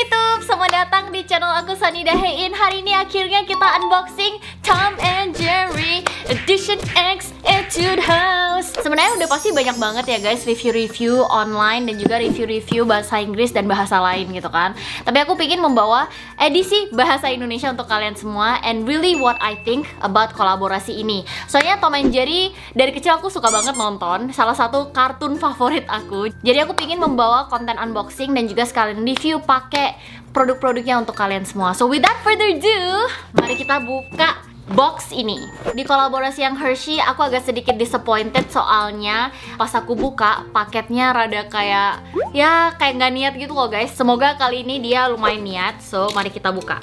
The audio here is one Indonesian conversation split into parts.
itu. YouTube, selamat datang di channel aku Sunny Dahein Hari ini akhirnya kita unboxing Tom and Jerry Edition X Etude House. Sebenarnya udah pasti banyak banget ya guys review-review online dan juga review-review bahasa Inggris dan bahasa lain gitu kan. Tapi aku pikir membawa edisi bahasa Indonesia untuk kalian semua And really what I think about kolaborasi ini. Soalnya Tom and Jerry dari kecil aku suka banget nonton. Salah satu kartun favorit aku. Jadi aku pingin membawa konten unboxing dan juga sekalian review pakai produk-produknya untuk kalian semua. So without further ado, mari kita buka box ini. Di kolaborasi yang Hershey aku agak sedikit disappointed soalnya Pas aku buka paketnya rada kayak Ya kayak nggak niat gitu loh guys. Semoga kali ini dia lumayan niat. So mari kita buka.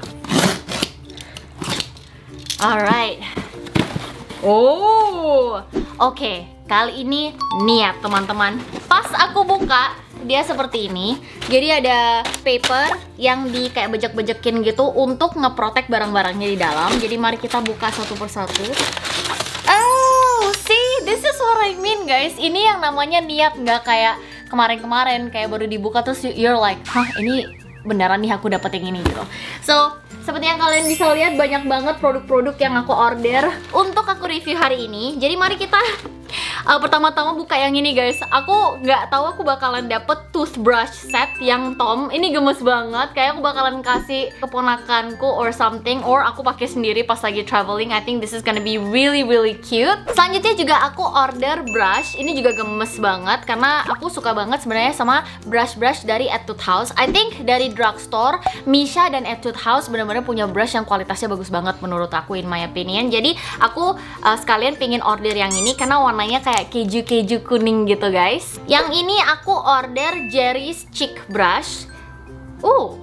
Alright. Oh Oke. Kali ini niat teman-teman. Pas aku buka dia seperti ini. Jadi ada paper yang di kayak bejek-bejekin gitu untuk ngeprotek barang-barangnya di dalam. Jadi mari kita buka satu persatu. Oh see this is what I mean guys. Ini yang namanya niat nggak kayak kemarin-kemarin kayak baru dibuka terus you're like hah ini beneran nih aku dapet yang ini gitu. So seperti yang kalian bisa lihat banyak banget produk-produk yang aku order untuk aku review hari ini. Jadi mari kita uh, pertama-tama buka yang ini guys. Aku nggak tahu aku bakalan dapet toothbrush set yang Tom. Ini gemes banget. Kayak aku bakalan kasih keponakanku or something or aku pakai sendiri pas lagi traveling. I think this is gonna be really really cute. Selanjutnya juga aku order brush. Ini juga gemes banget karena aku suka banget sebenarnya sama brush-brush dari Etude House. I think dari drugstore Misha dan Etude House benar-benar punya brush yang kualitasnya bagus banget menurut aku in my opinion. Jadi aku uh, sekalian pingin order yang ini karena warnanya kayak kayak keju-keju kuning gitu guys Yang ini aku order Jerry's Chic Brush Uh,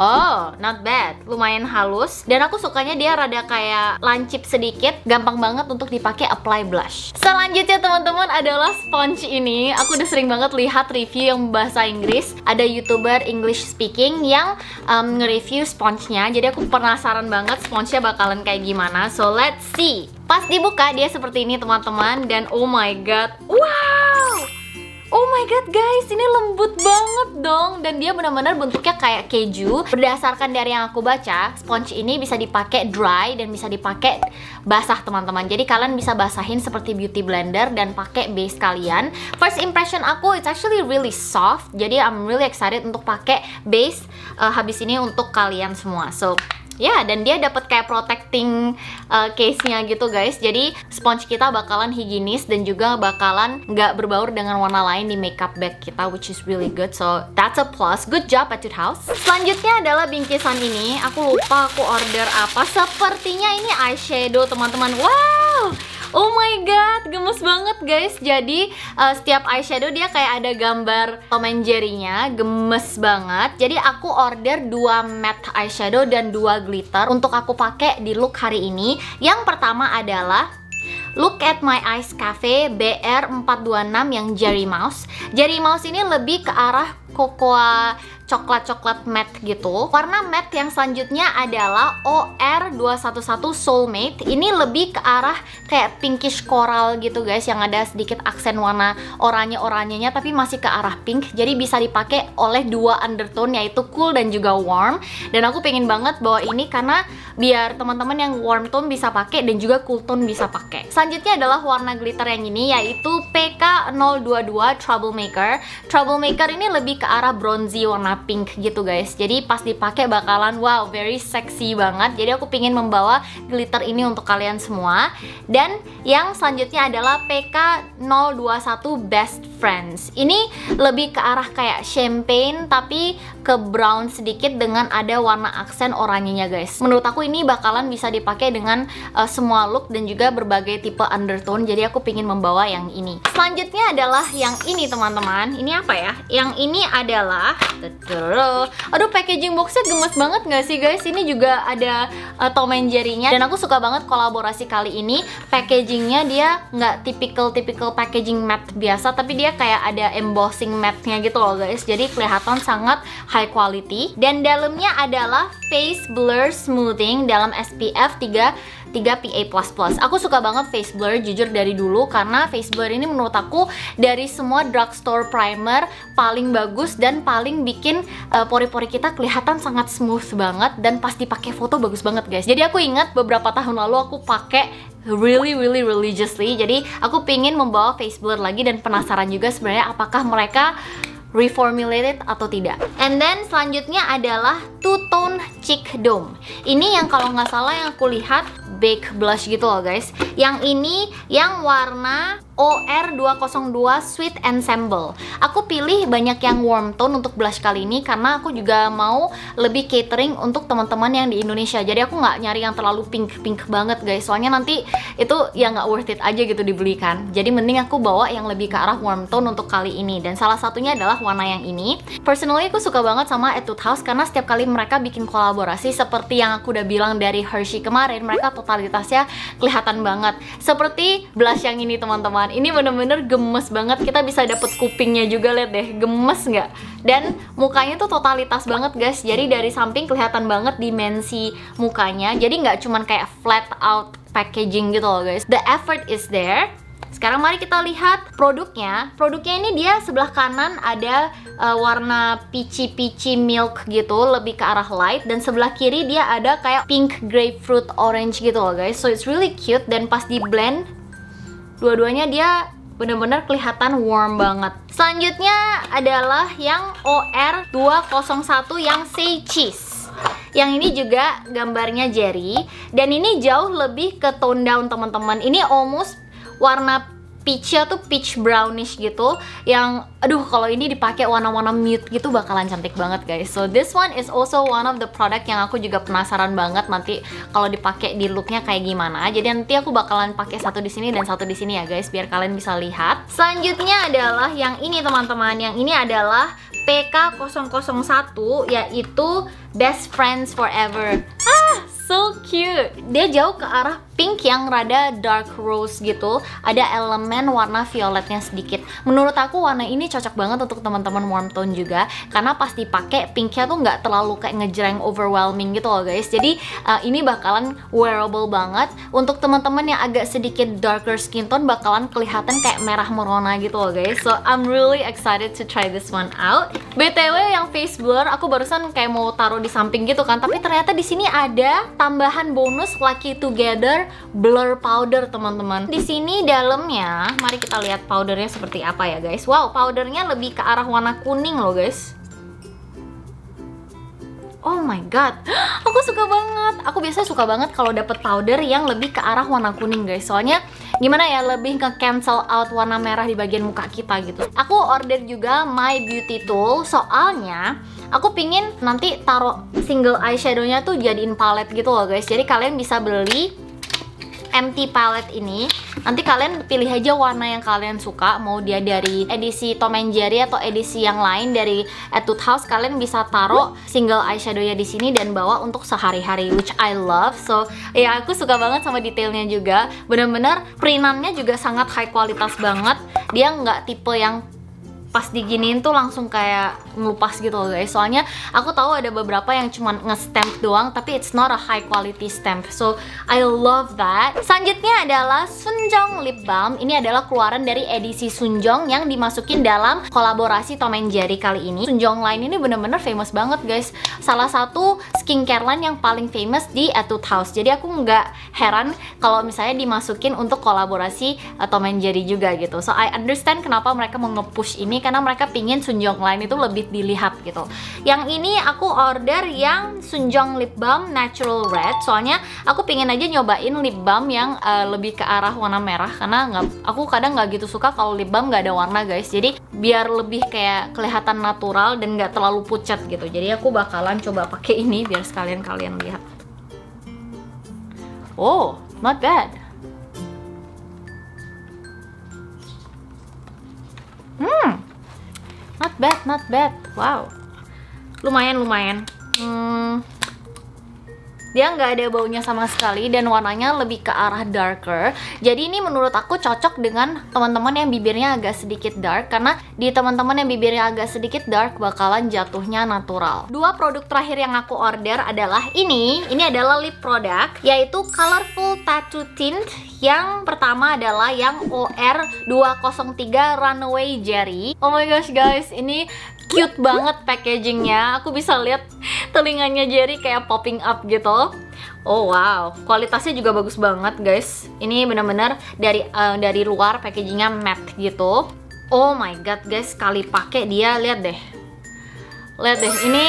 Oh, not bad. Lumayan halus dan aku sukanya dia rada kayak lancip sedikit, gampang banget untuk dipakai apply blush. Selanjutnya teman-teman adalah sponge ini. Aku udah sering banget lihat review yang bahasa Inggris. Ada YouTuber English speaking yang um, nge-review sponge-nya. Jadi aku penasaran banget sponge-nya bakalan kayak gimana. So, let's see. Pas dibuka dia seperti ini teman-teman. Dan oh my god. Wow! Oh my god guys, ini lembut banget dong. Dan dia benar-benar bentuknya kayak keju. Berdasarkan dari yang aku baca Sponge ini bisa dipakai dry dan bisa dipakai basah teman-teman. Jadi kalian bisa basahin seperti beauty blender dan pakai base kalian. First impression aku, it's actually really soft. Jadi I'm really excited untuk pakai base uh, habis ini untuk kalian semua. So Ya, dan dia dapat kayak protecting uh, case-nya gitu guys. Jadi sponge kita bakalan higienis dan juga bakalan nggak berbaur dengan warna lain di makeup bag kita, which is really good. So that's a plus. Good job Etude House. Selanjutnya adalah bingkisan ini. Aku lupa aku order apa. Sepertinya ini eyeshadow teman-teman. Wow! Oh my god, gemes banget guys. Jadi uh, setiap eyeshadow dia kayak ada gambar Tom and gemes banget. Jadi aku order dua matte eyeshadow dan dua glitter untuk aku pakai di look hari ini. Yang pertama adalah Look at My Eyes Cafe BR426 yang Jerry Mouse. Jerry Mouse ini lebih ke arah cocoa coklat-coklat matte gitu. Warna matte yang selanjutnya adalah OR211 Soulmate. Ini lebih ke arah kayak pinkish coral gitu guys yang ada sedikit aksen warna oranye-oranyenya tapi masih ke arah pink. Jadi bisa dipakai oleh dua undertone yaitu cool dan juga warm. Dan aku pengen banget bawa ini karena biar teman-teman yang warm tone bisa pakai dan juga cool tone bisa pakai. Selanjutnya adalah warna glitter yang ini yaitu PK022 Troublemaker. Troublemaker ini lebih ke arah bronzy warna pink gitu guys. Jadi pas dipakai bakalan wow very sexy banget. Jadi aku pingin membawa glitter ini untuk kalian semua. Dan yang selanjutnya adalah PK021 Best Friends. Ini lebih ke arah kayak champagne tapi ke brown sedikit dengan ada warna aksen oranyenya guys. Menurut aku ini bakalan bisa dipakai dengan uh, semua look dan juga berbagai tipe undertone. Jadi aku pingin membawa yang ini. Selanjutnya adalah yang ini teman-teman. Ini apa ya? Yang ini adalah Aduh packaging boxnya gemes banget gak sih guys? Ini juga ada uh, Tom and Jerry-nya. Dan aku suka banget kolaborasi kali ini. Packagingnya dia nggak typical-typical packaging matte biasa Tapi dia kayak ada embossing matte-nya gitu loh guys. Jadi kelihatan sangat high quality. Dan dalamnya adalah face blur smoothing dalam SPF 3 3 PA++. Aku suka banget face blur jujur dari dulu karena face blur ini menurut aku dari semua drugstore primer paling bagus dan paling bikin uh, pori-pori kita kelihatan sangat smooth banget dan pas dipakai foto bagus banget guys. Jadi aku ingat beberapa tahun lalu aku pakai really really religiously. Jadi aku pingin membawa face blur lagi dan penasaran juga sebenarnya apakah mereka reformulated atau tidak. And then selanjutnya adalah two tone cheek dome. Ini yang kalau nggak salah yang aku lihat bake blush gitu loh guys. Yang ini yang warna OR202 Sweet Ensemble. Aku pilih banyak yang warm tone untuk blush kali ini karena aku juga mau lebih catering untuk teman-teman yang di Indonesia. Jadi aku nggak nyari yang terlalu pink-pink banget guys. Soalnya nanti itu ya nggak worth it aja gitu dibelikan. Jadi mending aku bawa yang lebih ke arah warm tone untuk kali ini. Dan salah satunya adalah warna yang ini. Personally aku suka banget sama Etude House karena setiap kali mereka bikin kolaborasi seperti yang aku udah bilang dari Hershey kemarin, mereka totalitasnya kelihatan banget. Seperti blush yang ini teman-teman ini bener-bener gemes banget. Kita bisa dapet kupingnya juga lihat deh. Gemes nggak? Dan mukanya tuh totalitas banget guys. Jadi dari samping kelihatan banget dimensi mukanya. Jadi nggak cuman kayak flat out packaging gitu loh guys. The effort is there. Sekarang mari kita lihat produknya. Produknya ini dia sebelah kanan ada uh, warna peachy peachy milk gitu, lebih ke arah light. Dan sebelah kiri dia ada kayak pink grapefruit orange gitu loh guys. So it's really cute. Dan pas di blend dua-duanya dia bener-bener kelihatan warm banget. Selanjutnya adalah yang OR201 yang say cheese. Yang ini juga gambarnya Jerry. Dan ini jauh lebih ke tone down teman-teman. Ini almost warna peachnya tuh peach brownish gitu yang aduh kalau ini dipakai warna-warna mute gitu bakalan cantik banget guys. So this one is also one of the product yang aku juga penasaran banget nanti kalau dipakai di looknya kayak gimana. Jadi nanti aku bakalan pakai satu di sini dan satu di sini ya guys biar kalian bisa lihat. Selanjutnya adalah yang ini teman-teman. Yang ini adalah PK001 yaitu Best Friends Forever. Ah so cute. Dia jauh ke arah pink yang rada dark rose gitu. Ada elemen warna violetnya sedikit. Menurut aku warna ini cocok banget untuk teman-teman warm tone juga. Karena pas dipakai pinknya tuh nggak terlalu kayak ngejreng overwhelming gitu loh guys. Jadi uh, ini bakalan wearable banget. Untuk teman-teman yang agak sedikit darker skin tone bakalan kelihatan kayak merah merona gitu loh guys. So I'm really excited to try this one out. Btw yang face blur aku barusan kayak mau taruh di samping gitu kan tapi ternyata di sini ada tambahan bonus lucky together blur powder teman-teman. Di sini dalamnya, mari kita lihat powdernya seperti apa ya guys. Wow, powdernya lebih ke arah warna kuning loh guys. Oh my god, aku suka banget. Aku biasanya suka banget kalau dapet powder yang lebih ke arah warna kuning guys. Soalnya gimana ya, lebih ke cancel out warna merah di bagian muka kita gitu. Aku order juga My Beauty Tool soalnya aku pingin nanti taruh single eyeshadownya tuh jadiin palette gitu loh guys. Jadi kalian bisa beli empty palette ini nanti kalian pilih aja warna yang kalian suka. Mau dia dari edisi Tom and Jerry atau edisi yang lain dari Etude House kalian bisa taruh single eyeshadownya di sini dan bawa untuk sehari-hari which I love. So ya aku suka banget sama detailnya juga. Bener-bener printannya juga sangat high kualitas banget. Dia nggak tipe yang pas diginiin tuh langsung kayak ngelupas gitu loh guys. Soalnya aku tahu ada beberapa yang cuman nge-stamp doang tapi it's not a high quality stamp. So I love that. Selanjutnya adalah Sunjong Lip Balm. Ini adalah keluaran dari edisi Sunjong yang dimasukin dalam kolaborasi Tom and Jerry kali ini. Sunjong line ini bener-bener famous banget guys. Salah satu skincare line yang paling famous di Etude House. Jadi aku nggak heran kalau misalnya dimasukin untuk kolaborasi uh, Tom and Jerry juga gitu. So I understand kenapa mereka mau nge-push ini karena mereka pingin Sunjong line itu lebih dilihat gitu. Yang ini aku order yang Sunjong lip balm natural red. Soalnya aku pingin aja nyobain lip balm yang uh, lebih ke arah warna merah karena nggak aku kadang nggak gitu suka kalau lip balm nggak ada warna guys. Jadi biar lebih kayak kelihatan natural dan nggak terlalu pucat gitu. Jadi aku bakalan coba pakai ini biar sekalian kalian lihat. Oh not bad. Hmm, Not bad, not bad. Wow. Lumayan, lumayan. Hmm, dia nggak ada baunya sama sekali dan warnanya lebih ke arah darker. Jadi ini menurut aku cocok dengan teman-teman yang bibirnya agak sedikit dark karena di teman-teman yang bibirnya agak sedikit dark bakalan jatuhnya natural. Dua produk terakhir yang aku order adalah ini. Ini adalah lip product yaitu colorful tattoo tint. Yang pertama adalah yang OR203 Runaway Jerry. Oh my gosh guys ini cute banget packagingnya. Aku bisa lihat telinganya Jerry kayak popping up gitu. Oh wow. Kualitasnya juga bagus banget guys. Ini benar-benar dari uh, dari luar packagingnya matte gitu. Oh my god guys. Sekali pakai dia lihat deh. Lihat deh ini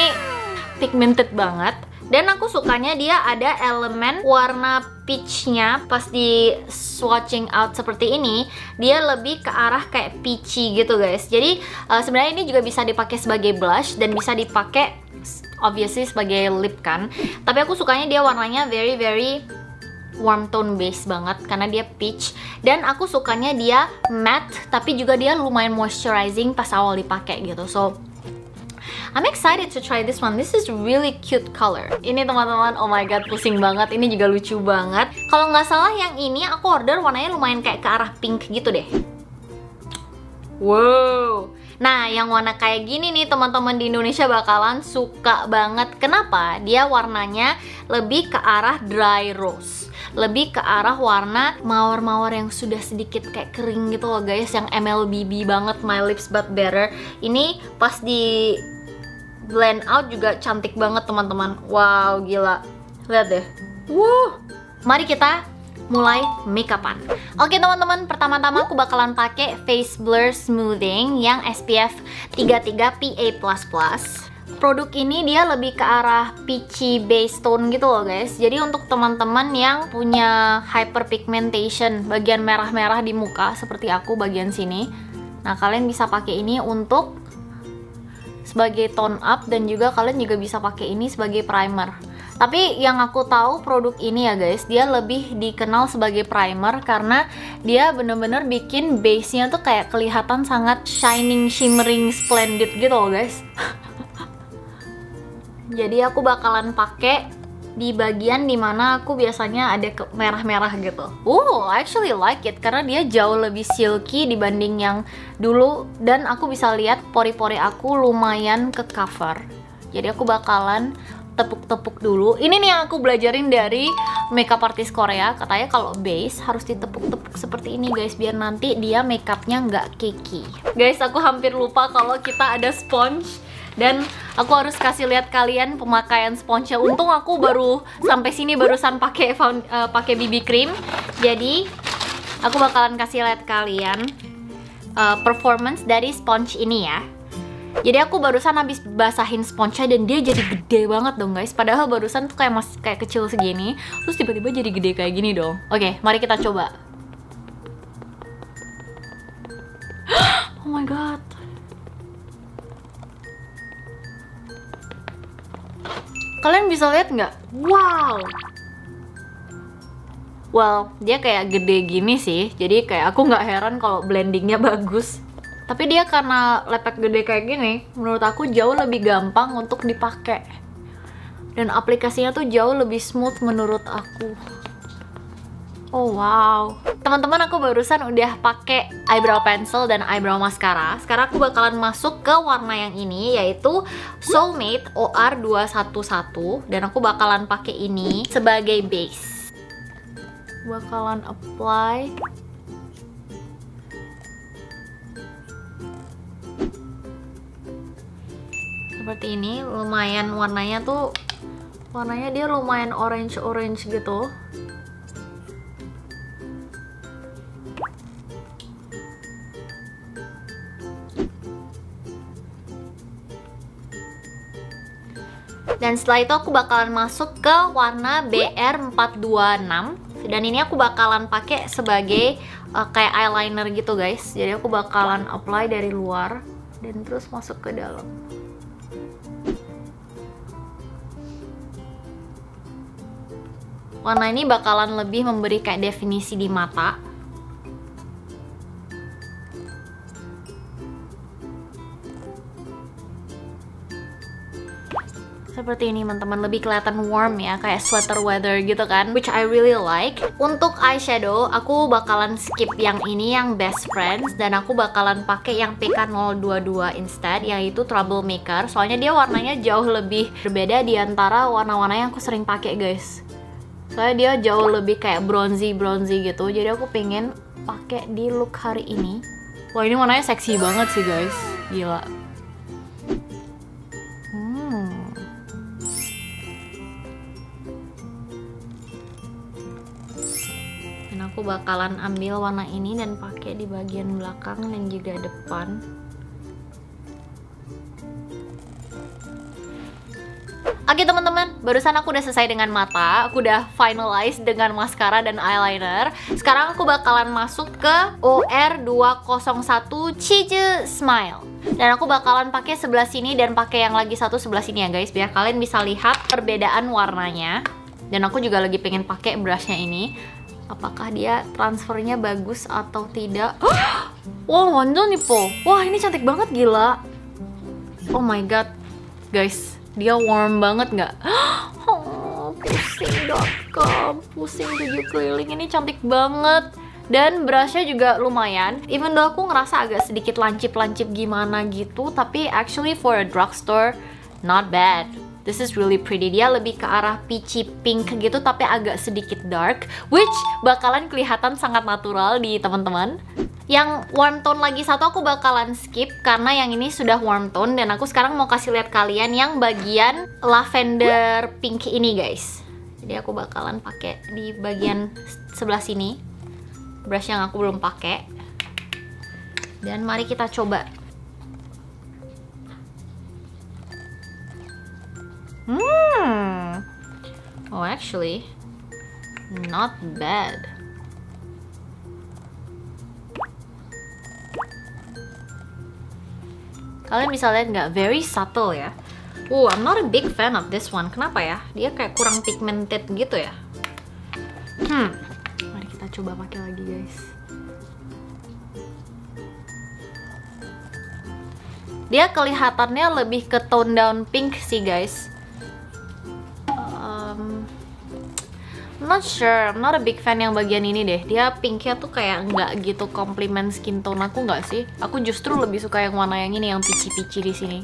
pigmented banget. Dan aku sukanya dia ada elemen warna peachnya pas di swatching out seperti ini dia lebih ke arah kayak peachy gitu guys. Jadi uh, sebenarnya ini juga bisa dipakai sebagai blush dan bisa dipakai obviously sebagai lip kan. Tapi aku sukanya dia warnanya very very warm tone base banget karena dia peach. Dan aku sukanya dia matte tapi juga dia lumayan moisturizing pas awal dipakai gitu. So I'm excited to try this one. This is really cute color. Ini teman-teman, oh my god, pusing banget. Ini juga lucu banget. Kalau nggak salah yang ini aku order warnanya lumayan kayak ke arah pink gitu deh. Wow. Nah, yang warna kayak gini nih teman-teman di Indonesia bakalan suka banget. Kenapa? Dia warnanya lebih ke arah dry rose lebih ke arah warna mawar-mawar yang sudah sedikit kayak kering gitu loh guys yang MLBB banget my lips but better ini pas di blend out juga cantik banget teman-teman wow gila lihat deh wow mari kita mulai makeupan Oke teman-teman, pertama-tama aku bakalan pakai face blur smoothing yang SPF 33 PA++. Produk ini dia lebih ke arah peachy base tone gitu loh guys. Jadi untuk teman-teman yang punya hyperpigmentation, bagian merah-merah di muka seperti aku bagian sini. Nah, kalian bisa pakai ini untuk sebagai tone up dan juga kalian juga bisa pakai ini sebagai primer. Tapi yang aku tahu produk ini ya guys dia lebih dikenal sebagai primer karena dia bener-bener bikin base-nya tuh kayak kelihatan sangat shining, shimmering, splendid gitu loh guys. Jadi aku bakalan pakai di bagian di mana aku biasanya ada merah-merah gitu. Oh, I actually like it karena dia jauh lebih silky dibanding yang dulu dan aku bisa lihat pori-pori aku lumayan ke cover. Jadi aku bakalan tepuk-tepuk dulu. Ini nih yang aku belajarin dari makeup artist Korea. Katanya kalau base harus ditepuk-tepuk seperti ini guys biar nanti dia makeupnya nggak cakey. Guys, aku hampir lupa kalau kita ada sponge dan aku harus kasih lihat kalian pemakaian sponsnya untung aku baru sampai sini barusan pakai uh, pakai BB cream. Jadi aku bakalan kasih lihat kalian uh, performance dari sponge ini ya. Jadi aku barusan habis basahin sponsnya dan dia jadi gede banget dong guys. Padahal barusan tuh kayak masih kayak kecil segini Terus tiba-tiba jadi gede kayak gini dong. Oke, mari kita coba. Oh my god Kalian bisa lihat nggak? Wow! Well, dia kayak gede gini sih, jadi kayak aku nggak heran kalau blendingnya bagus. Tapi dia karena lepek gede kayak gini, menurut aku jauh lebih gampang untuk dipakai. Dan aplikasinya tuh jauh lebih smooth menurut aku. Oh wow. Teman-teman aku barusan udah pakai eyebrow pencil dan eyebrow mascara. Sekarang aku bakalan masuk ke warna yang ini yaitu Soulmate OR211 dan aku bakalan pakai ini sebagai base. Bakalan apply seperti ini lumayan warnanya tuh warnanya dia lumayan orange orange gitu Dan setelah itu aku bakalan masuk ke warna BR426 dan ini aku bakalan pakai sebagai uh, kayak eyeliner gitu guys. Jadi aku bakalan apply dari luar dan terus masuk ke dalam. Warna ini bakalan lebih memberi kayak definisi di mata seperti ini teman-teman. Lebih kelihatan warm ya kayak sweater weather gitu kan. Which I really like. Untuk eyeshadow aku bakalan skip yang ini yang best friends. Dan aku bakalan pakai yang PK022 instead yang itu troublemaker. Soalnya dia warnanya jauh lebih berbeda di antara warna-warna yang aku sering pakai guys. Soalnya dia jauh lebih kayak bronzy bronzy gitu. Jadi aku pengen pakai di look hari ini. Wah ini warnanya seksi banget sih guys. Gila aku bakalan ambil warna ini dan pakai di bagian belakang dan juga depan Oke teman-teman, barusan aku udah selesai dengan mata, aku udah finalize dengan maskara dan eyeliner. Sekarang aku bakalan masuk ke OR201 Cheese Smile. Dan aku bakalan pakai sebelah sini dan pakai yang lagi satu sebelah sini ya guys, biar kalian bisa lihat perbedaan warnanya. Dan aku juga lagi pengen pakai brushnya ini apakah dia transfernya bagus atau tidak? Wah 완전 ipo wah ini cantik banget gila. Oh my god. Guys dia warm banget nggak? Oh, pusing.com pusing tujuh keliling. Ini cantik banget. Dan brushnya juga lumayan. Even though aku ngerasa agak sedikit lancip-lancip gimana gitu tapi actually for a drugstore not bad This is really pretty. Dia lebih ke arah peachy pink gitu tapi agak sedikit dark which bakalan kelihatan sangat natural di teman-teman. Yang warm tone lagi satu aku bakalan skip karena yang ini sudah warm tone dan aku sekarang mau kasih lihat kalian yang bagian lavender pink ini guys. Jadi aku bakalan pakai di bagian sebelah sini. Brush yang aku belum pakai. Dan mari kita coba Hmm. Oh, actually, not bad. Kalian bisa lihat nggak? Very subtle ya. Oh, I'm not a big fan of this one. Kenapa ya? Dia kayak kurang pigmented gitu ya. Hmm. Mari kita coba pakai lagi, guys. Dia kelihatannya lebih ke tone down pink sih, guys. Not sure, I'm not a big fan yang bagian ini deh. Dia pinknya tuh kayak nggak gitu compliment skin tone aku nggak sih? Aku justru lebih suka yang warna yang ini, yang pici-pici di sini.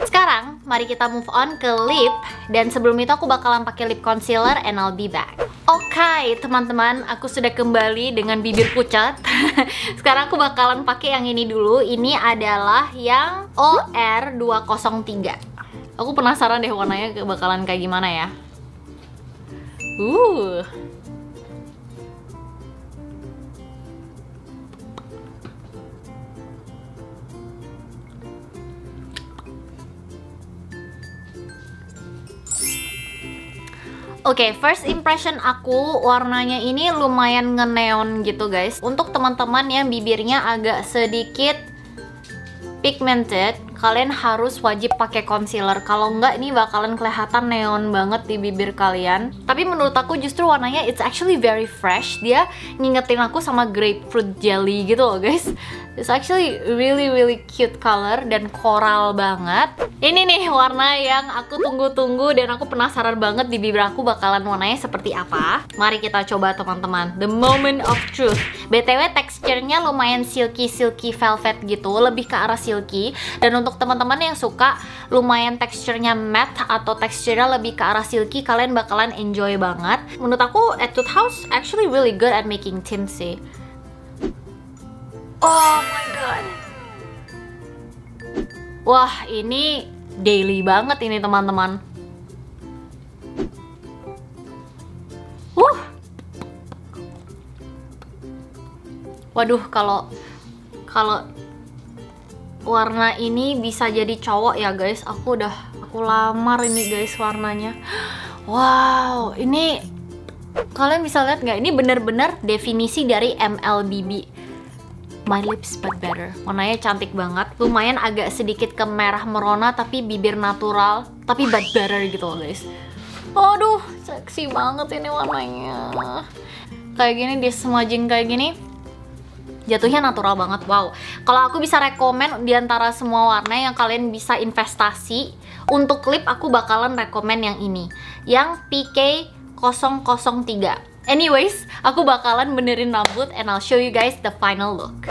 Sekarang, mari kita move on ke lip. Dan sebelum itu aku bakalan pakai lip concealer and I'll be back. Oke okay, teman-teman, aku sudah kembali dengan bibir pucat. Sekarang aku bakalan pakai yang ini dulu. Ini adalah yang OR203 Aku penasaran deh warnanya bakalan kayak gimana ya Uh. Oke, okay, first impression aku warnanya ini lumayan ngeneon gitu guys. Untuk teman-teman yang bibirnya agak sedikit pigmented, kalian harus wajib pakai concealer. Kalau enggak ini bakalan kelihatan neon banget di bibir kalian. Tapi menurut aku justru warnanya it's actually very fresh. Dia ngingetin aku sama grapefruit jelly gitu loh guys. It's actually really really cute color dan coral banget ini nih warna yang aku tunggu-tunggu dan aku penasaran banget di bibir aku bakalan warnanya seperti apa. Mari kita coba teman-teman. The moment of truth. Btw teksturnya lumayan silky silky velvet gitu. Lebih ke arah silky. Dan untuk untuk teman-teman yang suka lumayan teksturnya matte atau teksturnya lebih ke arah silky kalian bakalan enjoy banget. Menurut aku Etude House actually really good at making tint sih. Oh my god wah ini daily banget ini teman-teman. Uh waduh kalau kalau warna ini bisa jadi cowok ya guys. Aku udah aku lamar ini guys warnanya. Wow ini kalian bisa lihat nggak? Ini bener-bener definisi dari MLBB My Lips But Better. Warnanya cantik banget. Lumayan agak sedikit ke merah merona tapi bibir natural. Tapi but better gitu loh guys. Aduh seksi banget ini warnanya. Kayak gini di smudging kayak gini jatuhnya natural banget. Wow. Kalau aku bisa rekomen di antara semua warna yang kalian bisa investasi untuk lip aku bakalan rekomen yang ini. Yang PK 003 anyways aku bakalan benerin rambut and I'll show you guys the final look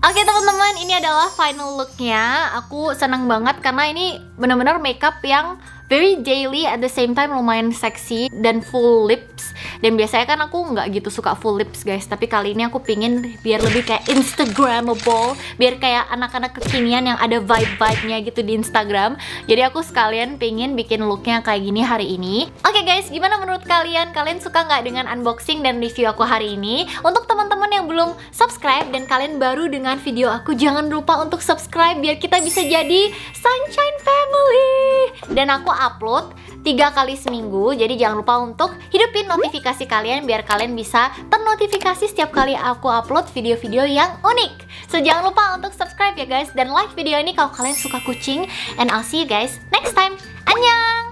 Oke teman-teman, ini adalah final looknya. Aku senang banget karena ini benar-benar makeup yang very daily at the same time lumayan seksi dan full lips. Dan biasanya kan aku nggak gitu suka full lips guys. Tapi kali ini aku pingin biar lebih kayak instagramable biar kayak anak-anak kekinian yang ada vibe-vibe-nya gitu di Instagram. Jadi aku sekalian pingin bikin looknya kayak gini hari ini. Oke okay guys gimana menurut kalian? Kalian suka nggak dengan unboxing dan review aku hari ini? Untuk teman-teman yang belum subscribe dan kalian baru dengan video aku jangan lupa untuk subscribe biar kita bisa jadi sunshine family. Dan aku upload tiga kali seminggu. Jadi jangan lupa untuk hidupin notifikasi kalian biar kalian bisa ternotifikasi setiap kali aku upload video-video yang unik. So jangan lupa untuk subscribe ya guys. Dan like video ini kalau kalian suka kucing. And I'll see you guys next time. Annyeong